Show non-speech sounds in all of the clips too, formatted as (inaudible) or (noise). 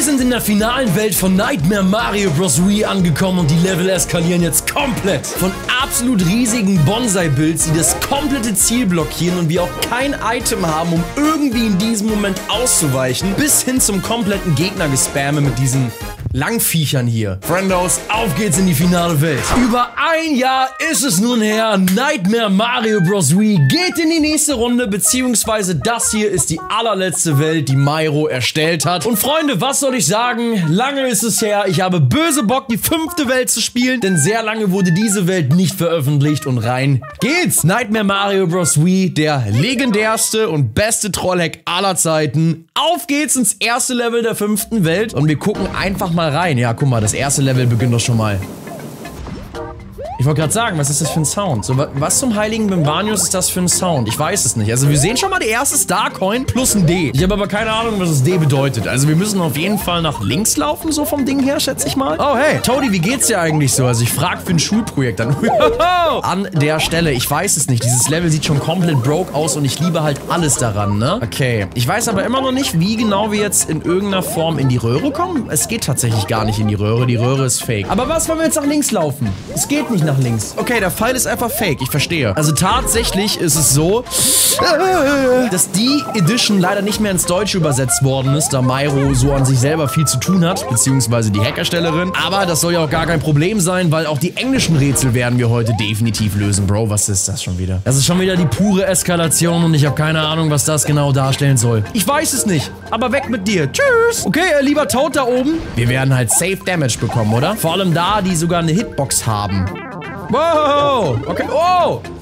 Wir sind in der finalen Welt von Nightmare Mario Bros. Wii angekommen und die Level eskalieren jetzt komplett. Von absolut riesigen Bonsai-Builds, die das komplette Ziel blockieren und wir auch kein Item haben, um irgendwie in diesem Moment auszuweichen, bis hin zum kompletten Gegnergespamme mit diesen Langviechern hier. Friendos, auf geht's in die finale Welt. Über ein Jahr ist es nun her. Nightmare Mario Bros. Wii geht in die nächste Runde, beziehungsweise das hier ist die allerletzte Welt, die Myro erstellt hat. Und Freunde, was soll ich sagen? Lange ist es her. Ich habe böse Bock, die fünfte Welt zu spielen, denn sehr lange wurde diese Welt nicht veröffentlicht und rein geht's. Nightmare Mario Bros. Wii, der legendärste und beste Trollhack aller Zeiten. Auf geht's ins erste Level der fünften Welt und wir gucken einfach mal rein. Ja, guck mal, das erste Level beginnt doch schon mal. Ich wollte gerade sagen, was ist das für ein Sound? So, was zum heiligen Bimbanius ist das für ein Sound? Ich weiß es nicht. Also wir sehen schon mal die erste Starcoin plus ein D. Ich habe aber keine Ahnung, was das D bedeutet. Also wir müssen auf jeden Fall nach links laufen, so vom Ding her, schätze ich mal. Oh, hey, Toady, wie geht's dir eigentlich so? Also ich frage für ein Schulprojekt dann. (laughs) An der Stelle, ich weiß es nicht. Dieses Level sieht schon komplett broke aus und ich liebe halt alles daran, ne? Okay. Ich weiß aber immer noch nicht, wie genau wir jetzt in irgendeiner Form in die Röhre kommen. Es geht tatsächlich gar nicht in die Röhre. Die Röhre ist fake. Aber was, wenn wir jetzt nach links laufen? Es geht nicht nach links. Okay, der Pfeil ist einfach fake. Ich verstehe. Also tatsächlich ist es so, dass die Edition leider nicht mehr ins Deutsche übersetzt worden ist, da Myro so an sich selber viel zu tun hat, beziehungsweise die Hackerstellerin. Aber das soll ja auch gar kein Problem sein, weil auch die englischen Rätsel werden wir heute definitiv lösen. Bro, was ist das schon wieder? Das ist schon wieder die pure Eskalation und ich habe keine Ahnung, was das genau darstellen soll. Ich weiß es nicht, aber weg mit dir. Tschüss. Okay, lieber Toad da oben. Wir werden halt Safe Damage bekommen, oder? Vor allem da, die sogar eine Hitbox haben. Wow! Okay, oh!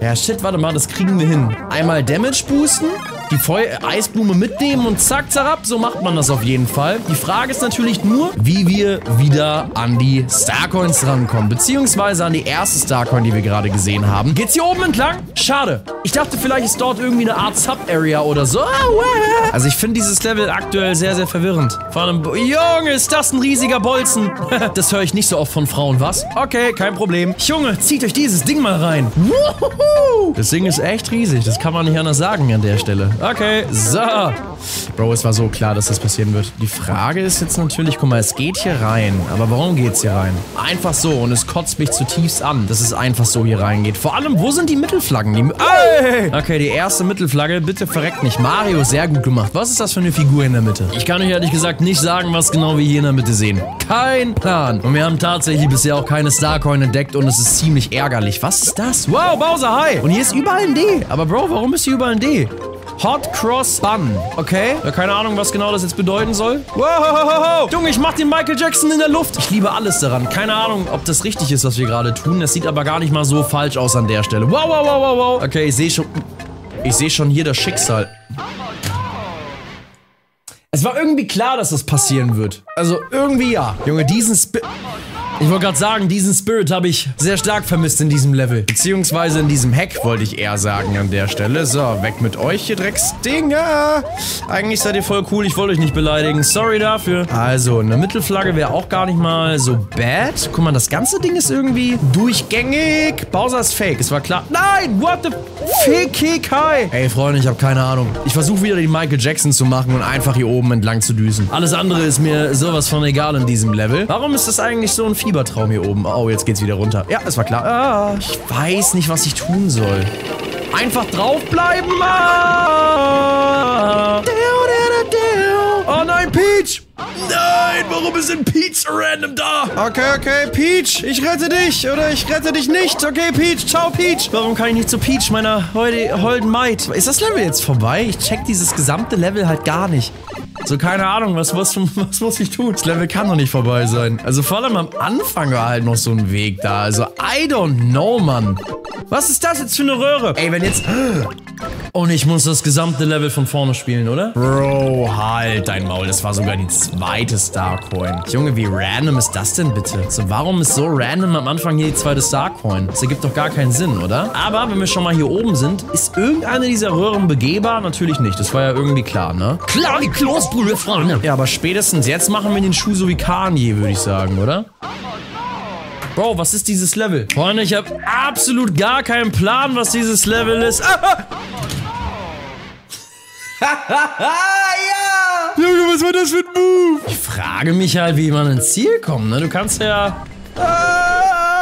Ja, shit, warte mal, das kriegen wir hin. Einmal Damage boosten, die Feu Eisblume mitnehmen und zack, zack, so macht man das auf jeden Fall. Die Frage ist natürlich nur, wie wir wieder an die Starcoins rankommen, beziehungsweise an die erste Starcoin, die wir gerade gesehen haben. Geht's hier oben entlang? Schade. Ich dachte, vielleicht ist dort irgendwie eine Art Sub-Area oder so. Also ich finde dieses Level aktuell sehr, sehr verwirrend. Vor allem, Junge, ist das ein riesiger Bolzen. (laughs) das höre ich nicht so oft von Frauen, was? Okay, kein Problem. Junge, zieht euch dieses Ding mal rein. Das Ding ist echt riesig, das kann man nicht anders sagen an der Stelle. Okay, so. Bro, es war so klar, dass das passieren wird. Die Frage ist jetzt natürlich, guck mal, es geht hier rein. Aber warum geht's hier rein? Einfach so und es kotzt mich zutiefst an, dass es einfach so hier reingeht. Vor allem, wo sind die Mittelflaggen? Die, Ey! Okay, die erste Mittelflagge, bitte verreckt nicht. Mario, sehr gut gemacht. Was ist das für eine Figur in der Mitte? Ich kann euch ehrlich gesagt nicht sagen, was genau wir hier in der Mitte sehen. Kein Plan. Und wir haben tatsächlich bisher auch keine Starcoin entdeckt und es ist ziemlich ärgerlich. Was ist das? Wow, Bowser, hi! Und hier ist überall ein D. Aber Bro, warum ist hier überall ein D? Hot Cross Bun. Okay. Ja, keine Ahnung, was genau das jetzt bedeuten soll. Wow. Junge, ich mach den Michael Jackson in der Luft. Ich liebe alles daran. Keine Ahnung, ob das richtig ist, was wir gerade tun. Das sieht aber gar nicht mal so falsch aus an der Stelle. Wow, wow, wow, wow, wow. Okay, ich sehe schon... Ich sehe schon hier das Schicksal. Es war irgendwie klar, dass das passieren wird. Also irgendwie ja. Junge, diesen Sp ich wollte gerade sagen, diesen Spirit habe ich sehr stark vermisst in diesem Level. Beziehungsweise in diesem Hack, wollte ich eher sagen an der Stelle. So, weg mit euch, ihr Drecksdinger. Eigentlich seid ihr voll cool, ich wollte euch nicht beleidigen. Sorry dafür. Also, eine Mittelflagge wäre auch gar nicht mal so bad. Guck mal, das ganze Ding ist irgendwie durchgängig. Bowser ist fake, es war klar. Nein, what the... Fake Kai. Ey, Freunde, ich habe keine Ahnung. Ich versuche wieder die Michael Jackson zu machen und einfach hier oben entlang zu düsen. Alles andere ist mir sowas von egal in diesem Level. Warum ist das eigentlich so ein Fiebertraum hier oben? Oh, jetzt geht's wieder runter. Ja, es war klar. Ah, ich weiß nicht, was ich tun soll. Einfach draufbleiben. Ah. Oh nein, Peach! Nein, warum ist denn Peach random da? Okay, okay, Peach, ich rette dich oder ich rette dich nicht. Okay, Peach, ciao, Peach. Warum kann ich nicht zu Peach, meiner holden Maid? Ist das Level jetzt vorbei? Ich check dieses gesamte Level halt gar nicht. So, keine Ahnung, was, was, was muss ich tun? Das Level kann noch nicht vorbei sein. Also vor allem am Anfang war halt noch so ein Weg da. Also, I don't know, Mann. Was ist das jetzt für eine Röhre? Ey, wenn jetzt... Und ich muss das gesamte Level von vorne spielen, oder? Bro, halt dein Maul. Das war sogar die zweite Starcoin. Junge, wie random ist das denn bitte? So, warum ist so random am Anfang hier die zweite Starcoin? Das ergibt doch gar keinen Sinn, oder? Aber wenn wir schon mal hier oben sind, ist irgendeine dieser Röhren begehbar? Natürlich nicht. Das war ja irgendwie klar, ne? Klar, die Kloßbrühe, Freunde. Ja, aber spätestens jetzt machen wir den Schuh so wie Kanye, würde ich sagen, oder? Bro, was ist dieses Level? Freunde, ich habe absolut gar keinen Plan, was dieses Level ist. Ah, ah. Ja! Junge, was war das für ein Move? Ich frage mich halt, wie man ins Ziel kommt, ne? Du kannst ja... Ah,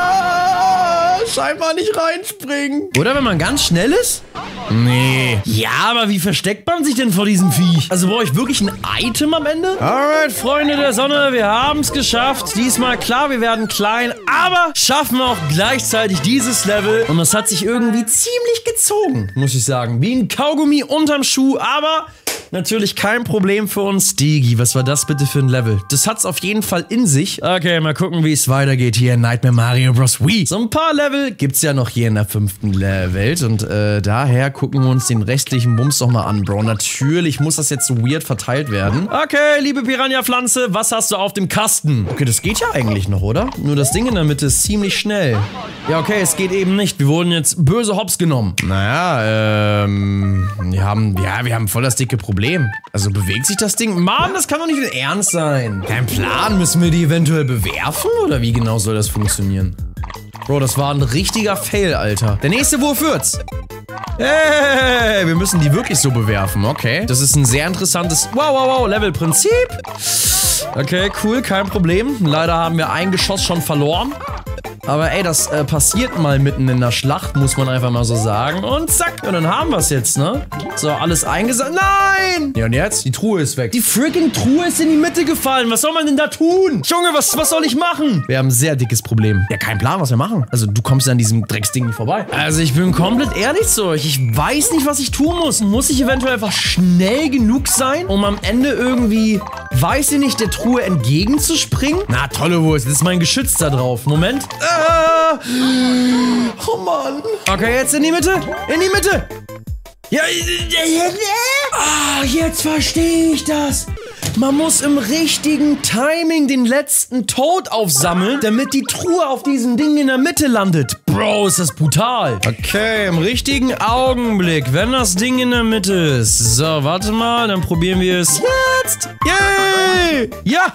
scheinbar nicht reinspringen. Oder wenn man ganz schnell ist? Nee. Ja, aber wie versteckt man sich denn vor diesem Viech? Also brauche ich wirklich ein Item am Ende? Alright, Freunde der Sonne, wir haben es geschafft. Diesmal, klar, wir werden klein, aber schaffen auch gleichzeitig dieses Level. Und das hat sich irgendwie ziemlich gezogen, muss ich sagen. Wie ein Kaugummi unterm Schuh, aber Natürlich kein Problem für uns. Digi, was war das bitte für ein Level? Das hat's auf jeden Fall in sich. Okay, mal gucken, wie es weitergeht hier in Nightmare Mario Bros. Wii. So ein paar Level gibt's ja noch hier in der fünften Welt und äh, daher gucken wir uns den restlichen Bums doch mal an, Bro. Natürlich muss das jetzt so weird verteilt werden. Okay, liebe Piranha-Pflanze, was hast du auf dem Kasten? Okay, das geht ja eigentlich noch, oder? Nur das Ding in der Mitte ist ziemlich schnell. Ja, okay, es geht eben nicht. Wir wurden jetzt böse Hops genommen. Naja, ähm, wir haben, ja, wir haben voll das dicke Problem. Problem? Also bewegt sich das Ding? Mann, das kann doch nicht ernst sein. Kein Plan, müssen wir die eventuell bewerfen? Oder wie genau soll das funktionieren? Bro, das war ein richtiger Fail, Alter. Der nächste Wurf wird's. Hey, wir müssen die wirklich so bewerfen, okay. Das ist ein sehr interessantes, wow, wow, wow, Levelprinzip. Okay, cool, kein Problem. Leider haben wir ein Geschoss schon verloren. Aber ey, das äh, passiert mal mitten in der Schlacht, muss man einfach mal so sagen. Und zack, und dann haben wir es jetzt, ne? So, alles eingesammelt. Nein! Ja, und jetzt? Die Truhe ist weg. Die freaking Truhe ist in die Mitte gefallen. Was soll man denn da tun? Junge, was, was soll ich machen? Wir haben ein sehr dickes Problem. Ja, kein Plan, was wir machen. Also, du kommst ja an diesem Drecksding nicht vorbei. Also, ich bin komplett ehrlich zu euch. Ich weiß nicht, was ich tun muss. Muss ich eventuell einfach schnell genug sein, um am Ende irgendwie, weiß ich nicht, der Truhe entgegenzuspringen? Na, tolle Wurst. Das ist mein Geschütz da drauf. Moment. Äh, Oh Mann. Okay, jetzt in die Mitte. In die Mitte. Ja, ah, jetzt verstehe ich das. Man muss im richtigen Timing den letzten Tod aufsammeln, damit die Truhe auf diesem Ding in der Mitte landet. Bro, ist das brutal. Okay, im richtigen Augenblick, wenn das Ding in der Mitte ist. So, warte mal, dann probieren wir es jetzt. Yay! Ja!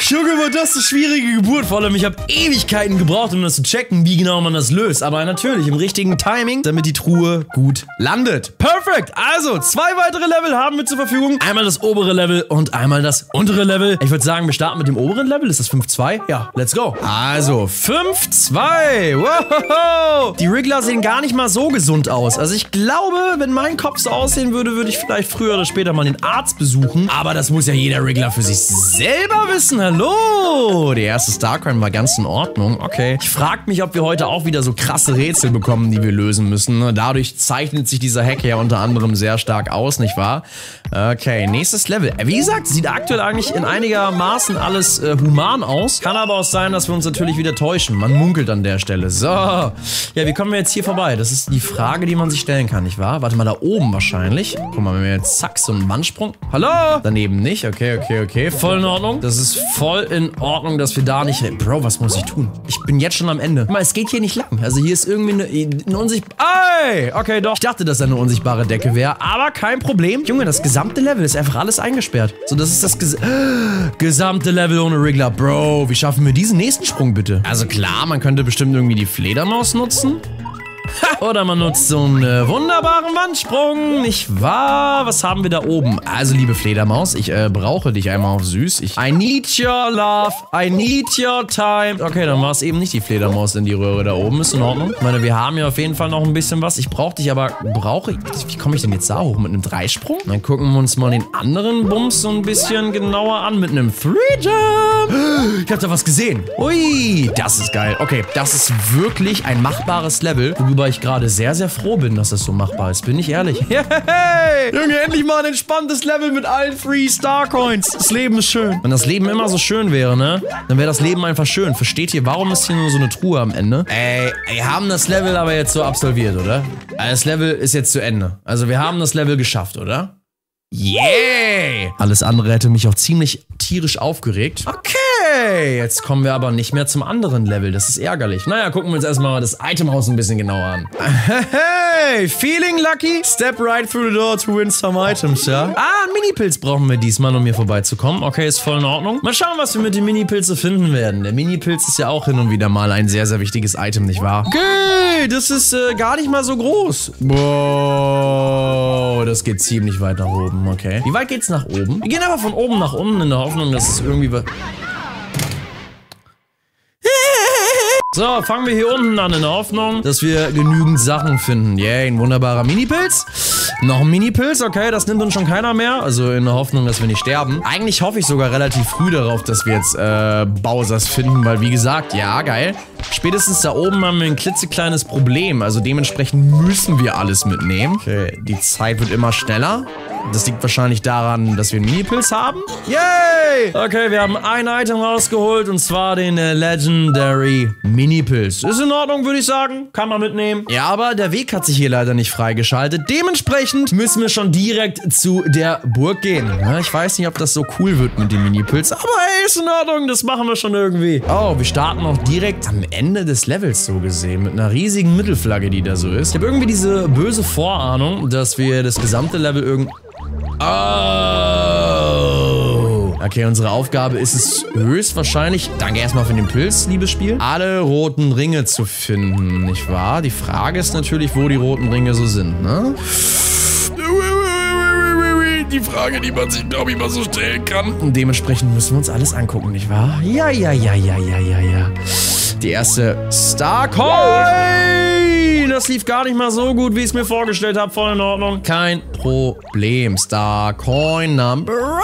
Junge, war das eine schwierige Geburt. Vor allem, ich habe Ewigkeiten gebraucht, um das zu checken, wie genau man das löst. Aber natürlich, im richtigen Timing, damit die Truhe gut landet. Perfekt! Also, zwei weitere Level haben wir zur Verfügung. Einmal das obere Level einmal das untere Level. Ich würde sagen, wir starten mit dem oberen Level. Ist das 5-2? Ja, let's go. Also, 5-2. Wow. Die Wriggler sehen gar nicht mal so gesund aus. Also ich glaube, wenn mein Kopf so aussehen würde, würde ich vielleicht früher oder später mal den Arzt besuchen. Aber das muss ja jeder Wriggler für sich selber wissen. Hallo. Die erste Starcoin war ganz in Ordnung. Okay. Ich frage mich, ob wir heute auch wieder so krasse Rätsel bekommen, die wir lösen müssen. Dadurch zeichnet sich dieser Hack ja unter anderem sehr stark aus, nicht wahr? Okay, nächstes Level. Wie gesagt, sieht aktuell eigentlich in einigermaßen alles äh, human aus. Kann aber auch sein, dass wir uns natürlich wieder täuschen. Man munkelt an der Stelle. So. Ja, wie kommen wir jetzt hier vorbei? Das ist die Frage, die man sich stellen kann, nicht wahr? Warte mal, da oben wahrscheinlich. Guck mal, wenn wir jetzt zack, so einen Wandsprung. Hallo? Daneben nicht. Okay, okay, okay. Voll in Ordnung. Das ist voll in Ordnung, dass wir da nicht... Bro, was muss ich tun? Ich bin jetzt schon am Ende. Guck mal, es geht hier nicht lang. Also hier ist irgendwie eine, eine unsichtbare... Ey! Okay, doch. Ich dachte, dass da eine unsichtbare Decke wäre, aber kein Problem. Junge, das gesamte Level ist einfach alles eingesperrt. So, das ist das ges (gasps) gesamte Level ohne Wriggler. Bro, wie schaffen wir diesen nächsten Sprung bitte? Also klar, man könnte bestimmt irgendwie die Fledermaus nutzen. Oder man nutzt so einen äh, wunderbaren Wandsprung, nicht wahr? Was haben wir da oben? Also, liebe Fledermaus, ich äh, brauche dich einmal auf süß. Ich, I need your love, I need your time. Okay, dann war es eben nicht die Fledermaus in die Röhre da oben. Ist in Ordnung. Ich meine, wir haben ja auf jeden Fall noch ein bisschen was. Ich brauche dich aber, brauche ich, wie komme ich denn jetzt da hoch? Mit einem Dreisprung? Dann gucken wir uns mal den anderen Bums so ein bisschen genauer an. Mit einem Three-Jump. Ich habe da was gesehen. Ui, das ist geil. Okay, das ist wirklich ein machbares Level, worüber ich gerade sehr, sehr froh bin, dass das so machbar ist. Bin ich ehrlich. (laughs) Hey, Junge, endlich mal ein entspanntes Level mit allen Free Star Coins. Das Leben ist schön. Wenn das Leben immer so schön wäre, ne? Dann wäre das Leben einfach schön. Versteht ihr, warum ist hier nur so eine Truhe am Ende? Ey, wir haben das Level aber jetzt so absolviert, oder? Das Level ist jetzt zu Ende. Also wir haben das Level geschafft, oder? Yeah! Alles andere hätte mich auch ziemlich tierisch aufgeregt. Okay, Okay, jetzt kommen wir aber nicht mehr zum anderen Level. Das ist ärgerlich. Naja, gucken wir uns erstmal das Itemhaus ein bisschen genauer an. Hey, feeling lucky? Step right through the door to win some items, ja? Ah, einen Minipilz brauchen wir diesmal, um hier vorbeizukommen. Okay, ist voll in Ordnung. Mal schauen, was wir mit dem Minipilze finden werden. Der Minipilz ist ja auch hin und wieder mal ein sehr, sehr wichtiges Item, nicht wahr? Okay, das ist äh, gar nicht mal so groß. Wow, das geht ziemlich weit nach oben, okay. Wie weit geht's nach oben? Wir gehen aber von oben nach unten in der Hoffnung, dass es irgendwie... So, fangen wir hier unten an in der Hoffnung, dass wir genügend Sachen finden. Yay, ein wunderbarer Minipilz. Noch ein Minipilz, okay, das nimmt uns schon keiner mehr. Also in der Hoffnung, dass wir nicht sterben. Eigentlich hoffe ich sogar relativ früh darauf, dass wir jetzt äh, Bowsers finden, weil wie gesagt, ja, geil. Spätestens da oben haben wir ein klitzekleines Problem. Also dementsprechend müssen wir alles mitnehmen. Okay, die Zeit wird immer schneller. Das liegt wahrscheinlich daran, dass wir einen Minipilz haben. Yay! Okay, wir haben ein Item rausgeholt und zwar den äh, Legendary Minipilz. Ist in Ordnung, würde ich sagen. Kann man mitnehmen. Ja, aber der Weg hat sich hier leider nicht freigeschaltet. Dementsprechend müssen wir schon direkt zu der Burg gehen. Ich weiß nicht, ob das so cool wird mit dem Minipilz, aber hey, ist in Ordnung. Das machen wir schon irgendwie. Oh, wir starten auch direkt am Ende des Levels so gesehen. Mit einer riesigen Mittelflagge, die da so ist. Ich habe irgendwie diese böse Vorahnung, dass wir das gesamte Level irgendwie... Oh. Okay, unsere Aufgabe ist es höchstwahrscheinlich, danke erstmal für den Pilz, liebes Spiel, alle roten Ringe zu finden, nicht wahr? Die Frage ist natürlich, wo die roten Ringe so sind, ne? Die Frage, die man sich, glaube ich, mal so stellen kann. Und dementsprechend müssen wir uns alles angucken, nicht wahr? Ja, ja, ja, ja, ja, ja, ja. Die erste Starcoin! Das lief gar nicht mal so gut, wie ich es mir vorgestellt habe. Voll in Ordnung. Kein Problem. Starcoin Number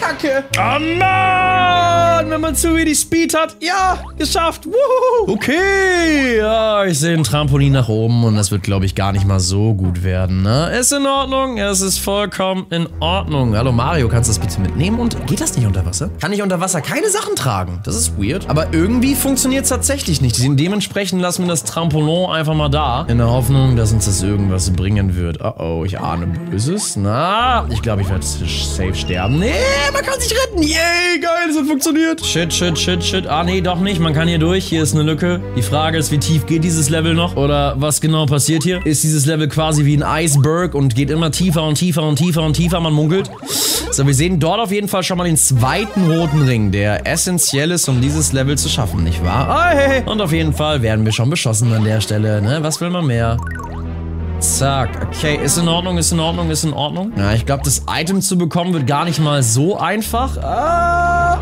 Kacke. Oh Mann, wenn man zu wenig Speed hat. Ja, geschafft. Woohoo. Okay. Ja, ich sehe ein Trampolin nach oben und das wird, glaube ich, gar nicht mal so gut werden. Ne? Ist in Ordnung. Es ist vollkommen in Ordnung. Hallo Mario, kannst du das bitte mitnehmen? Und geht das nicht unter Wasser? Kann ich unter Wasser keine Sachen tragen? Das ist weird. Aber irgendwie funktioniert es tatsächlich nicht. Dementsprechend lassen wir das Trampolin einfach mal da. In der Hoffnung, dass uns das irgendwas bringen wird. Oh oh, ich ahne Böses. Na, ich glaube, ich werde safe sterben. Nee, man kann sich retten. Yay, geil, das hat funktioniert. Shit, shit, shit, shit. Ah, nee, doch nicht. Man kann hier durch. Hier ist eine Lücke. Die Frage ist, wie tief geht dieses Level noch? Oder was genau passiert hier? Ist dieses Level quasi wie ein Iceberg und geht immer tiefer und tiefer und tiefer und tiefer? Man munkelt. So, wir sehen dort auf jeden Fall schon mal den zweiten roten Ring, der essentiell ist, um dieses Level zu schaffen, nicht wahr? Ah, hey, hey. Und auf jeden Fall werden wir schon beschossen an der Stelle, ne? Was will man mehr? Zack. Okay, ist in Ordnung, ist in Ordnung, ist in Ordnung. Ja, ich glaube, das Item zu bekommen wird gar nicht mal so einfach. Ah.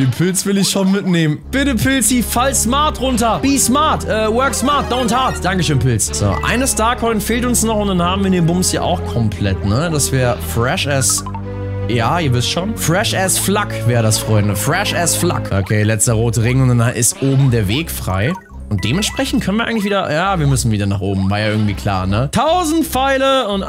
Den Pilz will ich schon mitnehmen. Bitte, Pilzi, fall smart runter. Be smart. Uh, work smart, don't hard. Dankeschön, Pilz. So, eine Starcoin fehlt uns noch und dann haben wir den Bums hier auch komplett, ne? Das wäre fresh as ja, ihr wisst schon. Fresh as Flak wäre das, Freunde. Fresh as Flak. Okay, letzter rote Ring und dann ist oben der Weg frei. Und dementsprechend können wir eigentlich wieder... Ja, wir müssen wieder nach oben. War ja irgendwie klar, ne? Tausend Pfeile und...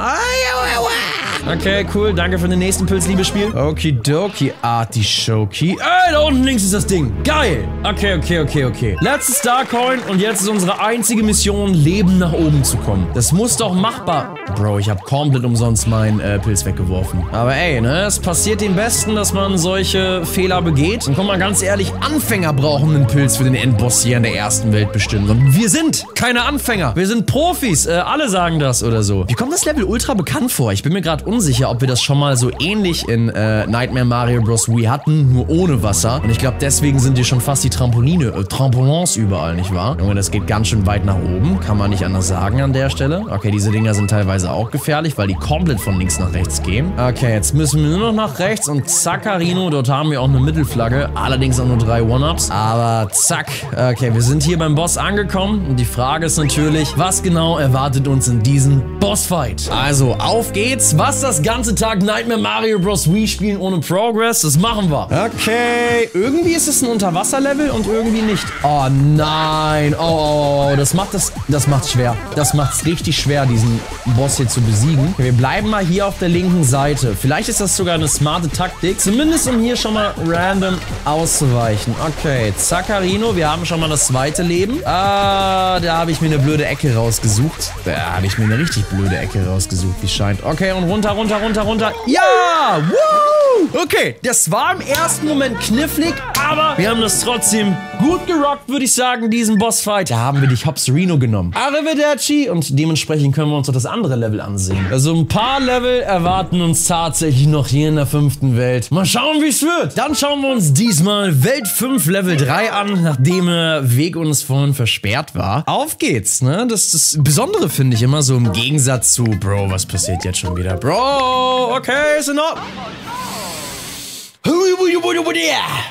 Okay, cool. Danke für den nächsten Pilz, liebes Spiel. Okidoki, Artischoki. Ey, da unten links ist das Ding. Geil. Okay, okay, okay, okay. Letztes Starcoin und jetzt ist unsere einzige Mission, Leben nach oben zu kommen. Das muss doch machbar... Bro, ich habe komplett umsonst meinen äh, Pilz weggeworfen. Aber ey, ne? Es passiert dem Besten, dass man solche Fehler begeht. Und guck mal, ganz ehrlich, Anfänger brauchen einen Pilz für den Endboss hier in der ersten Welt bestimmen. Sondern wir sind keine Anfänger. Wir sind Profis. Äh, alle sagen das oder so. Wie kommt das Level ultra bekannt vor? Ich bin mir gerade unsicher, ob wir das schon mal so ähnlich in äh, Nightmare Mario Bros. Wii hatten, nur ohne Wasser. Und ich glaube, deswegen sind hier schon fast die Trampoline, äh, Trampolins überall, nicht wahr? Junge, das geht ganz schön weit nach oben. Kann man nicht anders sagen an der Stelle. Okay, diese Dinger sind teilweise auch gefährlich, weil die komplett von links nach rechts gehen. Okay, jetzt müssen wir nur noch nach rechts und Zaccarino, dort haben wir auch eine Mittelflagge. Allerdings auch nur drei One-Ups. Aber zack. Okay, wir sind hier beim Boss angekommen. Und die Frage ist natürlich, was genau erwartet uns in diesem Bossfight? Also, auf geht's. Was das ganze Tag Nightmare Mario Bros. Wii spielen ohne Progress? Das machen wir. Okay, irgendwie ist es ein Unterwasserlevel und irgendwie nicht. Oh nein. Oh, oh, oh, das macht das, das macht's schwer. Das macht's richtig schwer, diesen Boss hier zu besiegen. Okay, wir bleiben mal hier auf der linken Seite. Vielleicht ist das sogar eine smarte Taktik. Zumindest um hier schon mal random auszuweichen. Okay, Zaccarino, wir haben schon mal das zweite Leben. Ah, da habe ich mir eine blöde Ecke rausgesucht. Da habe ich mir eine richtig blöde Ecke rausgesucht, wie scheint. Okay, und runter, runter, runter, runter. Ja! Woo! Okay, das war im ersten Moment knifflig, aber wir haben das trotzdem gut gerockt, würde ich sagen, diesen Bossfight. Da haben wir dich Hops Reno genommen. Arrivederci und dementsprechend können wir uns auch das andere Level ansehen. Also ein paar Level erwarten uns tatsächlich noch hier in der fünften Welt. Mal schauen, wie es wird. Dann schauen wir uns diesmal Welt 5 Level 3 an, nachdem der Weg uns vorhin versperrt war. Auf geht's, ne? Das, das Besondere finde ich immer so im Gegensatz zu, Bro, was passiert jetzt schon wieder? Bro, okay, ist in Ordnung.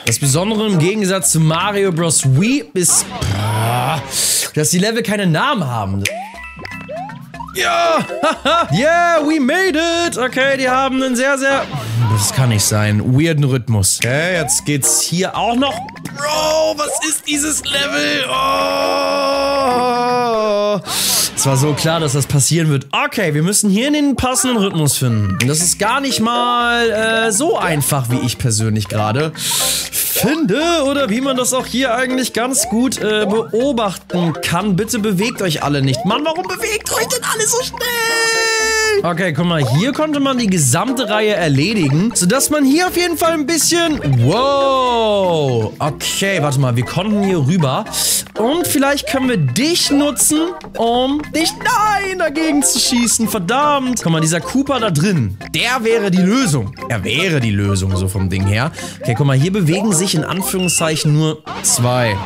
Das Besondere im Gegensatz zu Mario Bros. Wii ist, dass die Level keine Namen haben. Ja, yeah, we made it. Okay, die haben einen sehr, sehr, das kann nicht sein, weirden Rhythmus. Okay, jetzt geht's hier auch noch. Bro, was ist dieses Level? Oh. Es war so klar, dass das passieren wird. Okay, wir müssen hier den passenden Rhythmus finden. Das ist gar nicht mal äh, so einfach, wie ich persönlich gerade finde. Oder wie man das auch hier eigentlich ganz gut äh, beobachten kann. Bitte bewegt euch alle nicht. Mann, warum bewegt euch denn alle so schnell? Okay, guck mal, hier konnte man die gesamte Reihe erledigen, sodass man hier auf jeden Fall ein bisschen... Wow! Okay, warte mal, wir konnten hier rüber. Und vielleicht können wir dich nutzen, um dich, nein, dagegen zu schießen. Verdammt. Guck mal, dieser Cooper da drin, der wäre die Lösung. Er wäre die Lösung, so vom Ding her. Okay, guck mal, hier bewegen sich in Anführungszeichen nur zwei.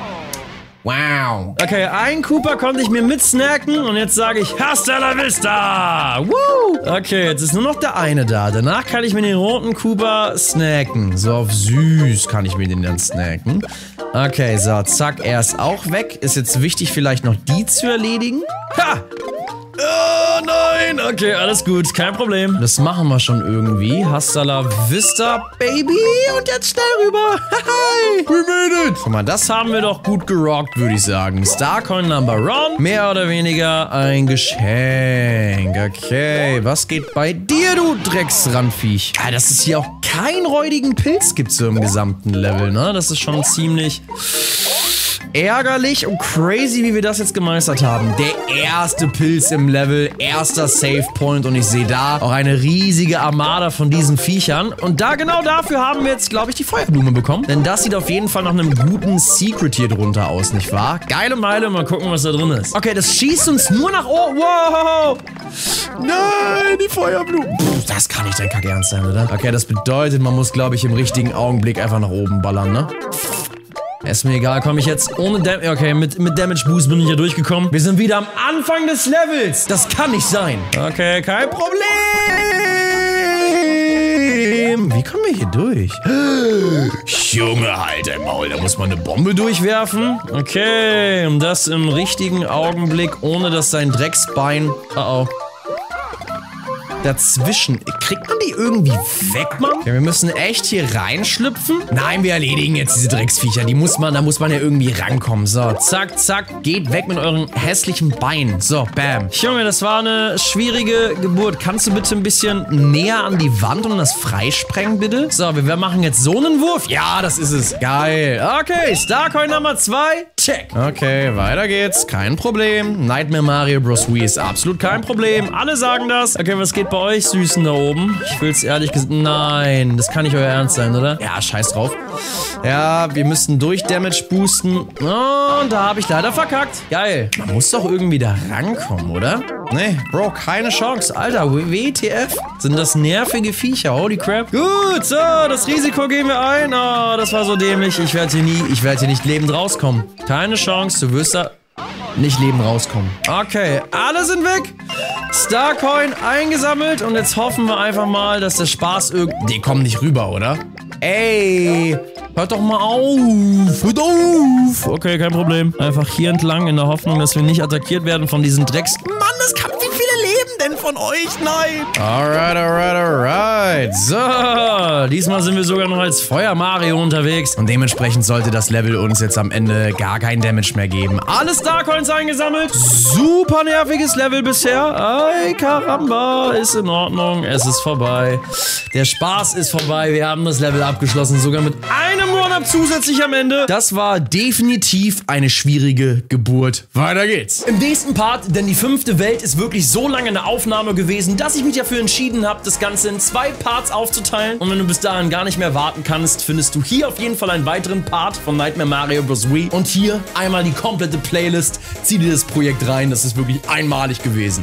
Wow. Okay, einen Cooper konnte ich mir mitsnacken und jetzt sage ich Hasta la vista. Woo. Okay, jetzt ist nur noch der eine da. Danach kann ich mir den roten Cooper snacken. So auf süß kann ich mir den dann snacken. Okay, so, zack, er ist auch weg. Ist jetzt wichtig, vielleicht noch die zu erledigen. Ha! Oh nein! Okay, alles gut, kein Problem. Das machen wir schon irgendwie. Hasta la vista, Baby. Und jetzt schnell rüber. (laughs) Hi! We made it! Guck mal, das haben wir doch gut gerockt, würde ich sagen. Starcoin Number One. Mehr oder weniger ein Geschenk. Okay, was geht bei dir, du Drecksrandviech? Ah, dass es hier auch keinen räudigen Pilz gibt so im gesamten Level, ne? Das ist schon ziemlich ärgerlich und crazy, wie wir das jetzt gemeistert haben. Der erste Pilz im Level, erster Save Point und ich sehe da auch eine riesige Armada von diesen Viechern. Und da genau dafür haben wir jetzt, glaube ich, die Feuerblume bekommen. Denn das sieht auf jeden Fall nach einem guten Secret hier drunter aus, nicht wahr? Geile Meile, mal gucken, was da drin ist. Okay, das schießt uns nur nach oben. Wow! Nein, die Feuerblume. Puh, das kann nicht dein Kack ernst sein, oder? Okay, das bedeutet, man muss, glaube ich, im richtigen Augenblick einfach nach oben ballern, ne? Ist mir egal, komme ich jetzt ohne Damage... Okay, mit, mit Damage Boost bin ich hier durchgekommen. Wir sind wieder am Anfang des Levels. Das kann nicht sein. Okay, kein Problem. Wie kommen wir hier durch? Junge, halt dein Maul. Da muss man eine Bombe durchwerfen. Okay, und das im richtigen Augenblick, ohne dass sein Drecksbein... Oh oh dazwischen. Kriegt man die irgendwie weg, Mann? Okay, wir müssen echt hier reinschlüpfen. Nein, wir erledigen jetzt diese Drecksviecher. Die muss man, da muss man ja irgendwie rankommen. So, zack, zack. Geht weg mit euren hässlichen Beinen. So, bam. Junge, das war eine schwierige Geburt. Kannst du bitte ein bisschen näher an die Wand und das freisprengen, bitte? So, wir machen jetzt so einen Wurf. Ja, das ist es. Geil. Okay, Starcoin Nummer 2. Check. Okay, weiter geht's. Kein Problem. Nightmare Mario Bros. Wii ist absolut kein Problem. Alle sagen das. Okay, was geht bei euch Süßen da oben? Ich will's ehrlich gesagt... Nein, das kann nicht euer Ernst sein, oder? Ja, scheiß drauf. Ja, wir müssten durch Damage boosten. Und da habe ich leider verkackt. Geil. Man muss doch irgendwie da rankommen, oder? Nee, Bro, keine Chance. Alter, WTF? Sind das nervige Viecher? Holy crap. Gut, so, das Risiko gehen wir ein. Oh, das war so dämlich. Ich werde hier nie, ich werde hier nicht lebend rauskommen. Keine Chance, du wirst da nicht leben rauskommen. Okay, alle sind weg. Starcoin eingesammelt und jetzt hoffen wir einfach mal, dass der Spaß irgendwie... Die kommen nicht rüber, oder? Ey, hört doch mal auf. Hört auf. Okay, kein Problem. Einfach hier entlang in der Hoffnung, dass wir nicht attackiert werden von diesen Drecks... Mann, das kann... Wie viele denn von euch? Nein. Alright, alright, alright. So, diesmal sind wir sogar noch als Feuer Mario unterwegs. Und dementsprechend sollte das Level uns jetzt am Ende gar kein Damage mehr geben. Alle Starcoins eingesammelt. Super nerviges Level bisher. Ay, Karamba, ist in Ordnung. Es ist vorbei. Der Spaß ist vorbei. Wir haben das Level abgeschlossen. Sogar mit einem One-Up zusätzlich am Ende. Das war definitiv eine schwierige Geburt. Weiter geht's. Im nächsten Part, denn die fünfte Welt ist wirklich so lange eine Aufnahme gewesen, dass ich mich dafür entschieden habe, das Ganze in zwei Parts aufzuteilen. Und wenn du bis dahin gar nicht mehr warten kannst, findest du hier auf jeden Fall einen weiteren Part von Nightmare Mario Bros. Wii. Und hier einmal die komplette Playlist. Zieh dir das Projekt rein. Das ist wirklich einmalig gewesen.